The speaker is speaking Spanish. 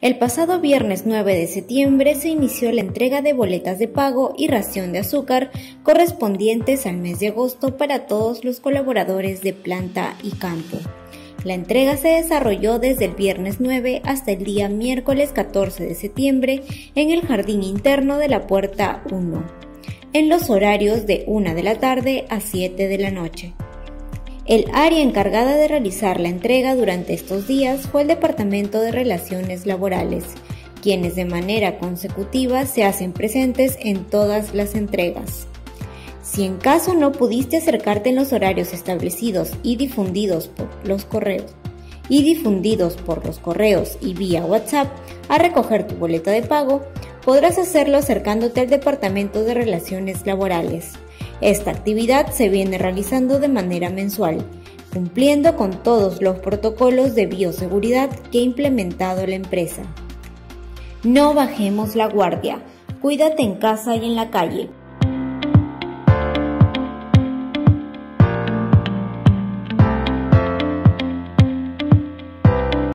El pasado viernes 9 de septiembre se inició la entrega de boletas de pago y ración de azúcar correspondientes al mes de agosto para todos los colaboradores de planta y campo. La entrega se desarrolló desde el viernes 9 hasta el día miércoles 14 de septiembre en el jardín interno de la Puerta 1, en los horarios de 1 de la tarde a 7 de la noche. El área encargada de realizar la entrega durante estos días fue el Departamento de Relaciones Laborales, quienes de manera consecutiva se hacen presentes en todas las entregas. Si en caso no pudiste acercarte en los horarios establecidos y difundidos por los correos, y difundidos por los correos y vía WhatsApp a recoger tu boleta de pago, podrás hacerlo acercándote al Departamento de Relaciones Laborales esta actividad se viene realizando de manera mensual, cumpliendo con todos los protocolos de bioseguridad que ha implementado la empresa. No bajemos la guardia, cuídate en casa y en la calle.